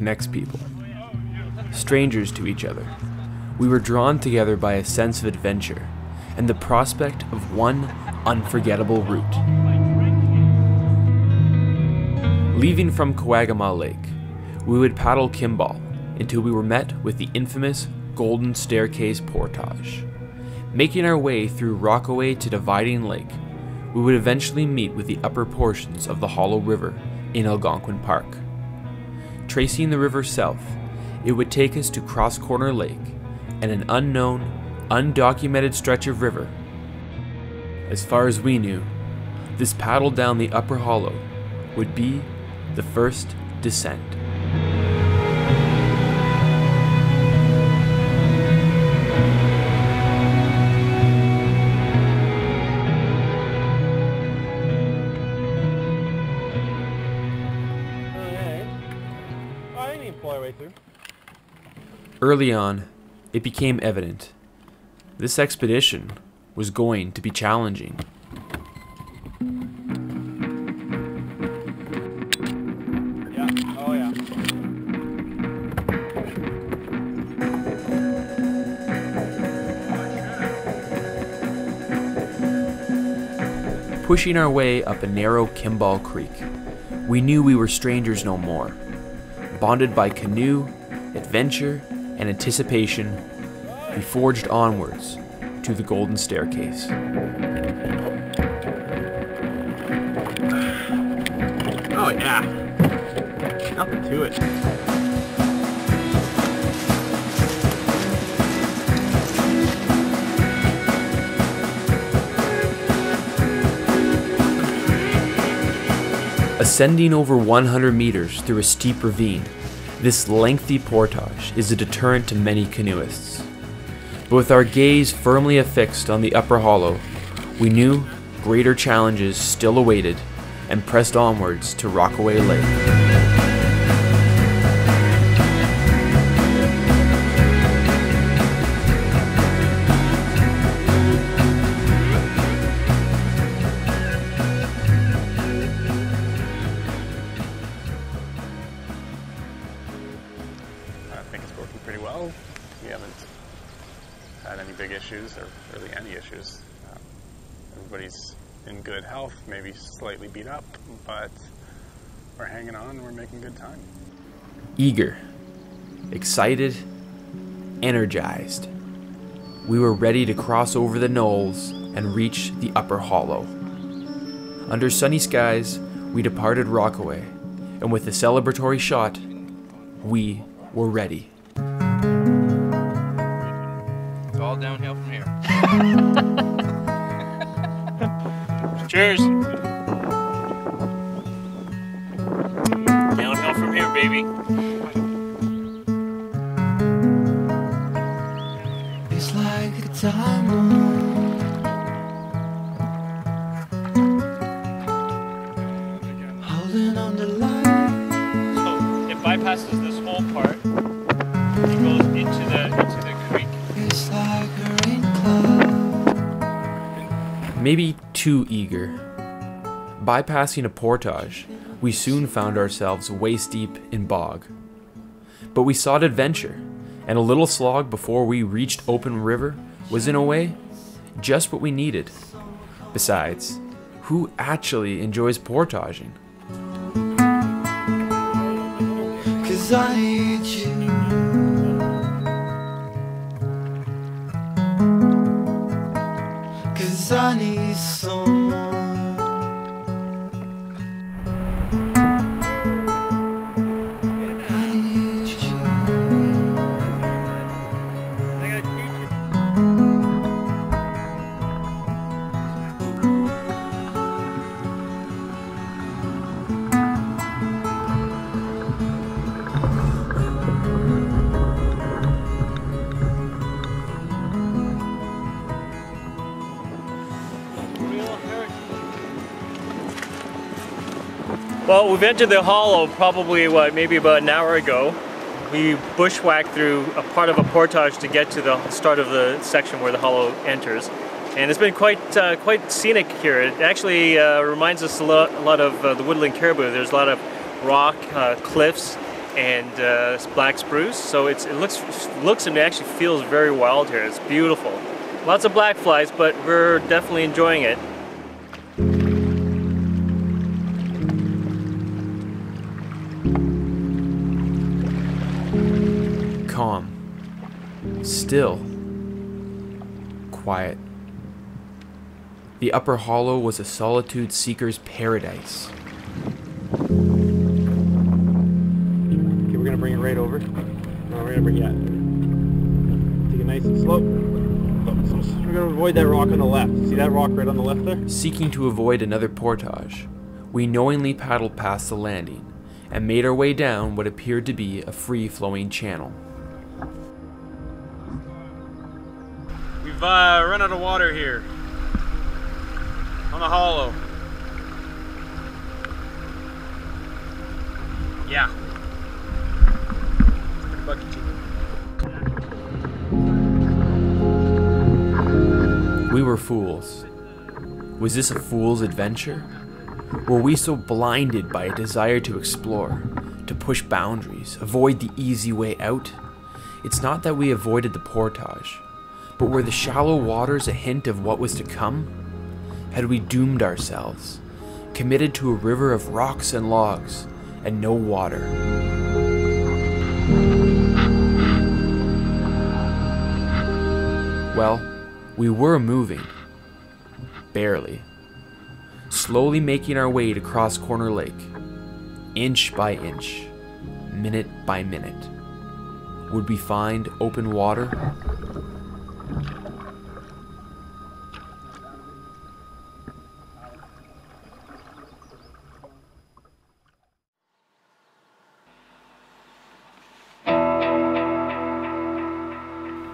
Connects people. Strangers to each other, we were drawn together by a sense of adventure and the prospect of one unforgettable route. Leaving from Kawagama Lake, we would paddle Kimball until we were met with the infamous Golden Staircase Portage. Making our way through Rockaway to Dividing Lake, we would eventually meet with the upper portions of the Hollow River in Algonquin Park. Tracing the river south, it would take us to Cross Corner Lake and an unknown, undocumented stretch of river. As far as we knew, this paddle down the upper hollow would be the first descent. Early on, it became evident this expedition was going to be challenging. Oh. Pushing our way up a narrow Kimball Creek, we knew we were strangers no more. Bonded by canoe, adventure, and anticipation, we forged onwards to the Golden Staircase. Oh yeah. Nothing to it. Ascending over 100 meters through a steep ravine, this lengthy portage is a deterrent to many canoeists. But with our gaze firmly affixed on the upper hollow, we knew greater challenges still awaited and pressed onwards to Rockaway Lake. Maybe slightly beat up, but we're hanging on and we're making good time. Eager, excited, energized. We were ready to cross over the knolls and reach the upper hollow. Under sunny skies, we departed Rockaway, and with a celebratory shot, we were ready. It's all downhill from here. Cheers. Here, baby. It's like a diamond. Holding on the line. So it bypasses this whole part. It goes into the into the creek. It's like a rain cloud. Maybe too eager. Bypassing a portage, we soon found ourselves waist deep in bog. But we sought adventure, and a little slog before we reached open river was in a way just what we needed. Besides, who actually enjoys portaging? Cause I need you. I need someone. Well, we've entered the hollow probably what maybe about an hour ago. We bushwhacked through a part of a portage to get to the start of the section where the hollow enters, and it's been quite uh, quite scenic here. It actually uh, reminds us a lot, a lot of uh, the woodland caribou. There's a lot of rock uh, cliffs and uh, black spruce. So it's, it looks looks and it actually feels very wild here. It's beautiful. Lots of black flies, but we're definitely enjoying it. Still. Quiet. The upper hollow was a solitude seeker's paradise. Okay, we're gonna bring it right over. No, we're gonna bring yeah. Take it nice and slow. So, so we're gonna avoid that rock on the left. See that rock right on the left there? Seeking to avoid another portage, we knowingly paddled past the landing and made our way down what appeared to be a free flowing channel. We've uh, run out of water here on the hollow. Yeah. We were fools. Was this a fool's adventure? Were we so blinded by a desire to explore, to push boundaries, avoid the easy way out? It's not that we avoided the portage, but were the shallow waters a hint of what was to come? Had we doomed ourselves, committed to a river of rocks and logs, and no water? Well, we were moving. Barely. Slowly making our way to Cross Corner Lake. Inch by inch. Minute by minute. Would we find open water?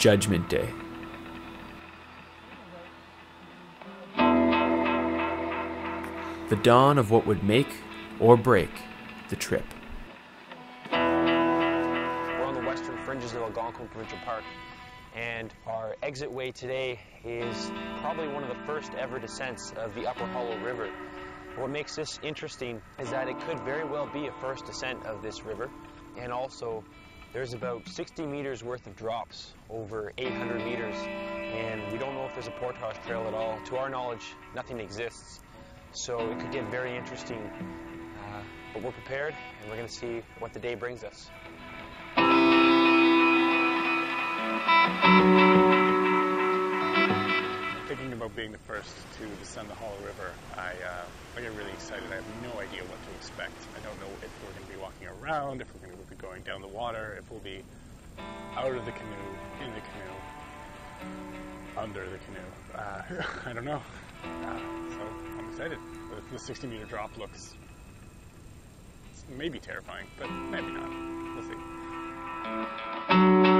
Judgment Day. The dawn of what would make or break the trip. We're on the western fringes of Algonquin Provincial Park, and our exit way today is probably one of the first ever descents of the Upper Hollow River. What makes this interesting is that it could very well be a first descent of this river, and also there's about 60 meters worth of drops over 800 meters, and we don't know if there's a portage trail at all. To our knowledge, nothing exists. So it could get very interesting, uh, but we're prepared and we're going to see what the day brings us. Thinking about being the first to descend the Hollow River, I, uh, I get really excited. I have no idea what to expect. I don't know if we're going to be walking around, if we're going to be going down the water, if we'll be out of the canoe, in the canoe, under the canoe. Uh, I don't know. Uh, so I'm excited. The, the 60 meter drop looks maybe terrifying, but maybe not. We'll see.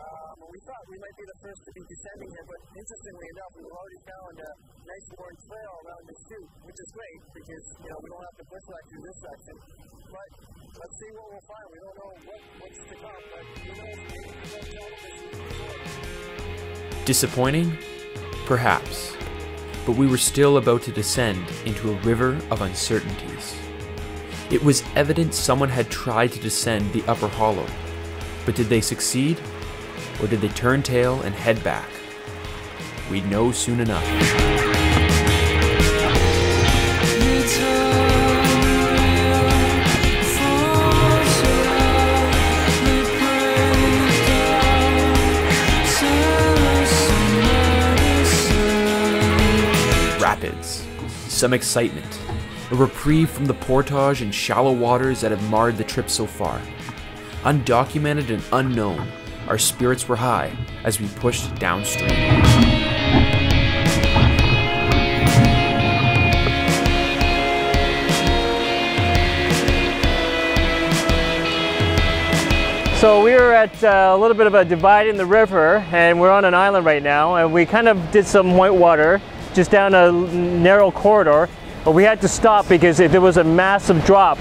Um, we thought we might be the first to be descending here, but interestingly enough, we've already found a nice worn trail around the chute, which is great because you know we don't have to bushwhack through this section. But let's see what we'll find. We don't know what, what's to come, but tell them Disappointing? Perhaps. But we were still about to descend into a river of uncertainties. It was evident someone had tried to descend the upper hollow. But did they succeed? Or did they turn tail and head back? We'd know soon enough. Rapids, some excitement, a reprieve from the portage and shallow waters that have marred the trip so far. Undocumented and unknown, our spirits were high as we pushed downstream. So we are at uh, a little bit of a divide in the river and we're on an island right now and we kind of did some whitewater just down a narrow corridor but we had to stop because there was a massive drop.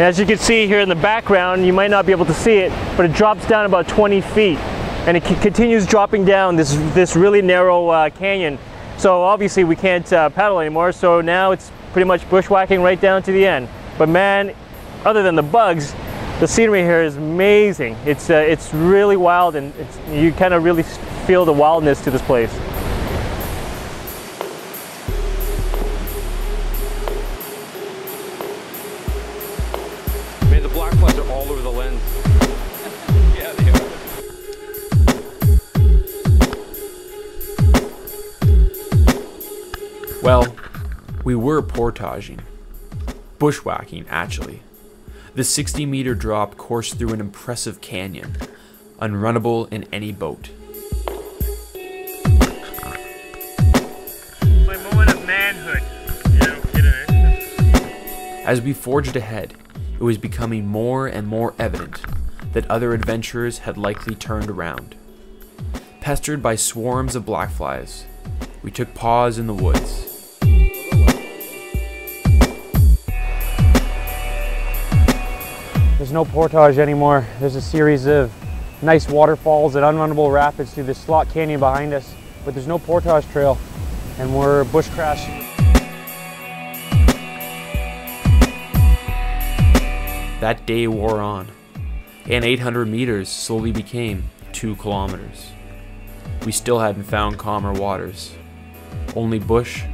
And as you can see here in the background, you might not be able to see it, but it drops down about 20 feet and it continues dropping down this, this really narrow uh, canyon. So obviously we can't uh, paddle anymore, so now it's pretty much bushwhacking right down to the end. But man, other than the bugs, the scenery here is amazing. It's, uh, it's really wild and you kind of really feel the wildness to this place. Well, we were portaging. Bushwhacking, actually. The 60 meter drop coursed through an impressive canyon, unrunnable in any boat. My moment of manhood. Yeah, no kidding? As we forged ahead, it was becoming more and more evident that other adventurers had likely turned around. Pestered by swarms of blackflies, we took pause in the woods. There's no portage anymore. There's a series of nice waterfalls and unrunnable rapids through the slot canyon behind us, but there's no portage trail, and we're bush crashing. That day wore on, and 800 meters slowly became 2 kilometers. We still hadn't found calmer waters, only bush,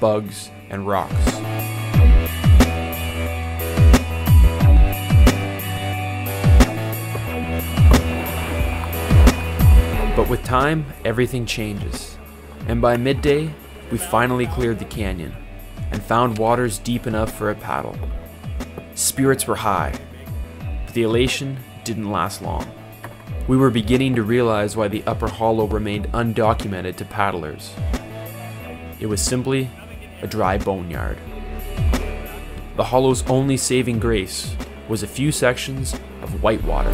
bugs, and rocks. But with time, everything changes. And by midday, we finally cleared the canyon and found waters deep enough for a paddle. Spirits were high, but the elation didn't last long. We were beginning to realize why the upper hollow remained undocumented to paddlers. It was simply a dry boneyard. The hollow's only saving grace was a few sections of white water.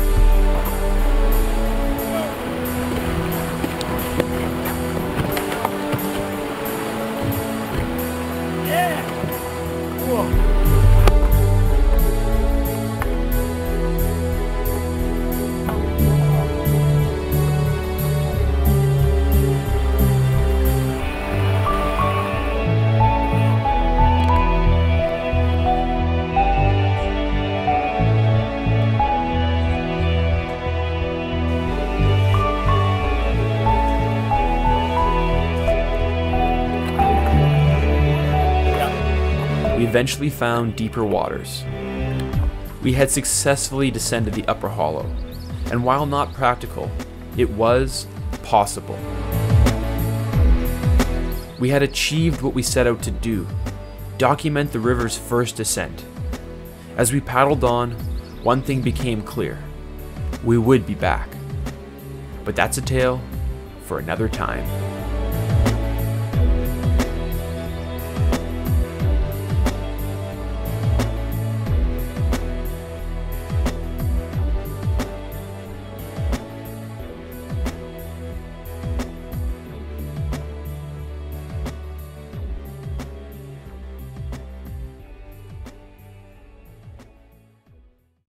We eventually found deeper waters. We had successfully descended the upper hollow, and while not practical, it was possible. We had achieved what we set out to do document the river's first ascent. As we paddled on, one thing became clear we would be back. But that's a tale for another time.